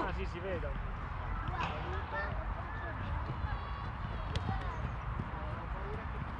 Ah sì, si vede.